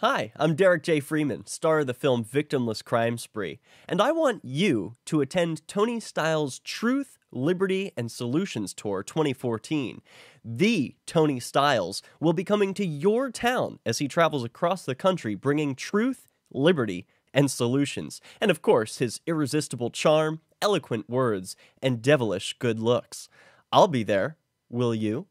Hi, I'm Derrick J. Freeman, star of the film Victimless Crime Spree, and I want you to attend Tony Stiles' Truth, Liberty, and Solutions Tour 2014. The Tony Stiles will be coming to your town as he travels across the country bringing truth, liberty, and solutions, and of course, his irresistible charm, eloquent words, and devilish good looks. I'll be there. Will you?